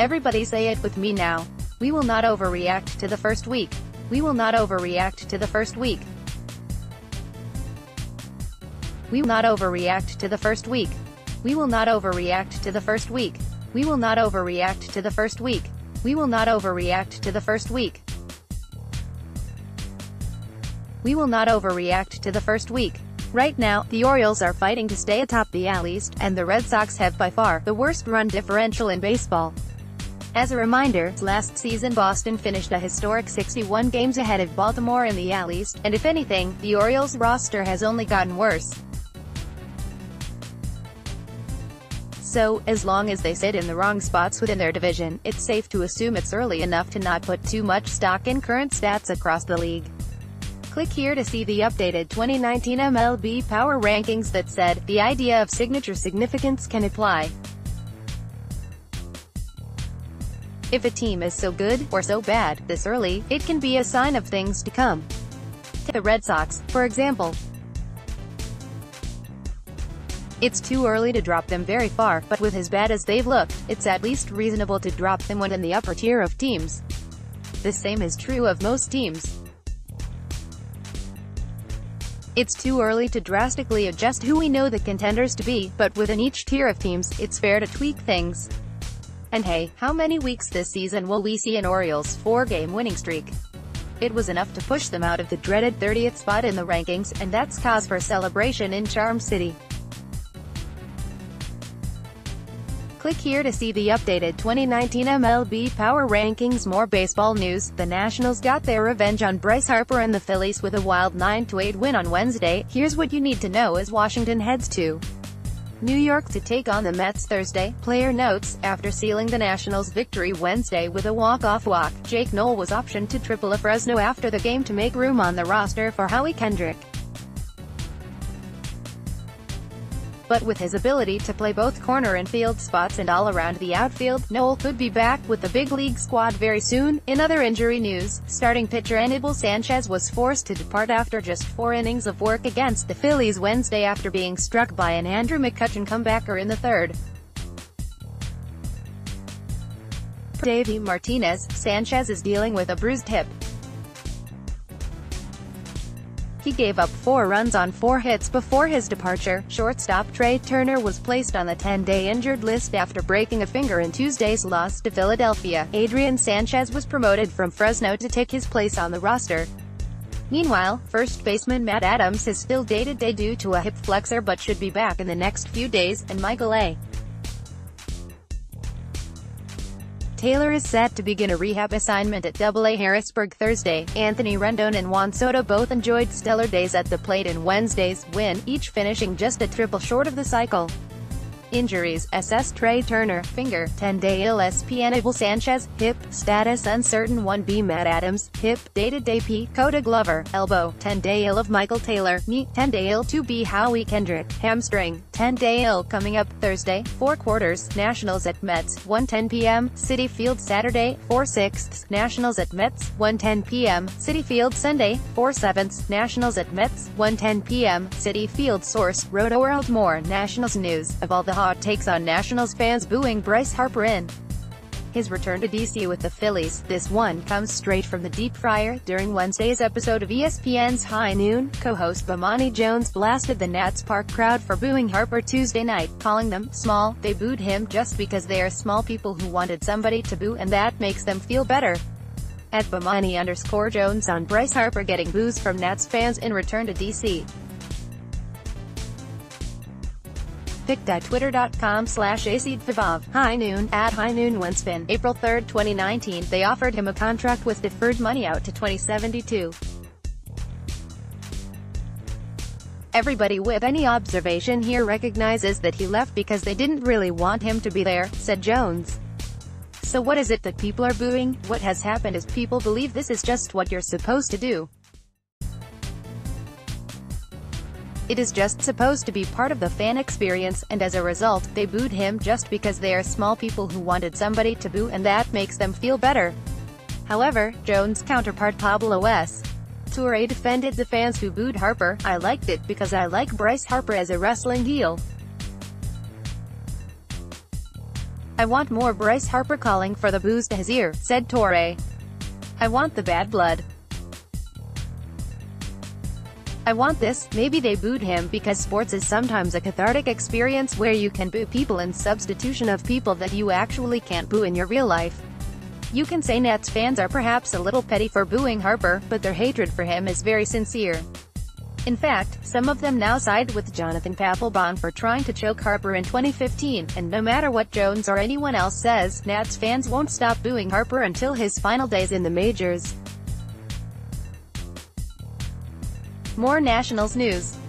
Everybody say it with me now. We will not overreact to the first week. We will not overreact to the first week. We will not overreact to the first week. We will not overreact to the first week. We will not overreact to the first week. We will not overreact to the first week. We will not overreact to the first week. Right now, the Orioles are fighting to stay atop the AL East, and the Red Sox have by far the worst run differential in baseball. As a reminder, last season Boston finished a historic 61 games ahead of Baltimore in the AL East, and if anything, the Orioles roster has only gotten worse. So, as long as they sit in the wrong spots within their division, it's safe to assume it's early enough to not put too much stock in current stats across the league. Click here to see the updated 2019 MLB Power Rankings that said, the idea of signature significance can apply. If a team is so good, or so bad, this early, it can be a sign of things to come. The Red Sox, for example. It's too early to drop them very far, but with as bad as they've looked, it's at least reasonable to drop them when in the upper tier of teams. The same is true of most teams. It's too early to drastically adjust who we know the contenders to be, but within each tier of teams, it's fair to tweak things. And hey, how many weeks this season will we see an Orioles four-game winning streak? It was enough to push them out of the dreaded 30th spot in the rankings, and that's cause for celebration in Charm City. Click here to see the updated 2019 MLB Power Rankings More baseball news, the Nationals got their revenge on Bryce Harper and the Phillies with a wild 9-8 win on Wednesday. Here's what you need to know as Washington heads to New York to take on the Mets Thursday. Player notes, after sealing the Nationals' victory Wednesday with a walk-off walk, Jake Noll was optioned to Triple A Fresno after the game to make room on the roster for Howie Kendrick. But with his ability to play both corner and field spots and all around the outfield, Noll could be back with the big league squad very soon. In other injury news, starting pitcher Anibal Sanchez was forced to depart after just four innings of work against the Phillies Wednesday after being struck by an Andrew McCutchen comebacker in the third. Davey Martinez, Sanchez is dealing with a bruised hip. He gave up four runs on four hits before his departure. Shortstop Trea Turner was placed on the 10-day injured list after breaking a finger in Tuesday's loss to Philadelphia. Adrian Sanchez was promoted from Fresno to take his place on the roster. Meanwhile, first baseman Matt Adams is still day-to-day -day due to a hip flexor but should be back in the next few days, and Michael A. Taylor is set to begin a rehab assignment at AA Harrisburg Thursday. Anthony Rendon and Juan Soto both enjoyed stellar days at the plate in Wednesday's win, each finishing just a triple short of the cycle. Injuries, SS Trea Turner, finger, 10-day ill SP Anibal Sanchez, hip, status uncertain 1B Matt Adams, hip, day-to-day P, Koda Glover, elbow, 10-day ill of Michael Taylor, knee, 10-day ill 2B Howie Kendrick, hamstring, 10-day ill coming up Thursday, 4 quarters, Nationals at Mets, 1:10 p.m., Citi Field Saturday, 4 sixths, Nationals at Mets, 1:10 p.m., Citi Field Sunday, 4 sevenths, Nationals at Mets, 1:10 p.m., Citi Field Source, Rotoworld More Nationals News, of all the hot takes on Nationals fans booing Bryce Harper in his return to DC with the Phillies. This one comes straight from the deep fryer. During Wednesday's episode of ESPN's High Noon, co-host Bomani Jones blasted the Nats Park crowd for booing Harper Tuesday night, calling them small. They booed him just because they are small people who wanted somebody to boo and that makes them feel better. At Bomani underscore Jones on Bryce Harper getting boos from Nats fans in return to DC. pic.twitter.com slash acidfavov. High noon, at high noon Winspin. April 3, 2019, they offered him a contract with deferred money out to 2072. Everybody with any observation here recognizes that he left because they didn't really want him to be there, said Jones. So what is it that people are booing? What has happened is people believe this is just what you're supposed to do. It is just supposed to be part of the fan experience, and as a result, they booed him just because they are small people who wanted somebody to boo and that makes them feel better. However, Jones' counterpart Pablo S. Torre defended the fans who booed Harper, I liked it because I like Bryce Harper as a wrestling heel. I want more Bryce Harper calling for the boos to his ear, said Torre. I want the bad blood. I want this, maybe they booed him because sports is sometimes a cathartic experience where you can boo people in substitution of people that you actually can't boo in your real life. You can say Nets fans are perhaps a little petty for booing Harper, but their hatred for him is very sincere. In fact, some of them now side with Jonathan Papelbon for trying to choke Harper in 2015, and no matter what Jones or anyone else says, Nats fans won't stop booing Harper until his final days in the majors. More Nationals news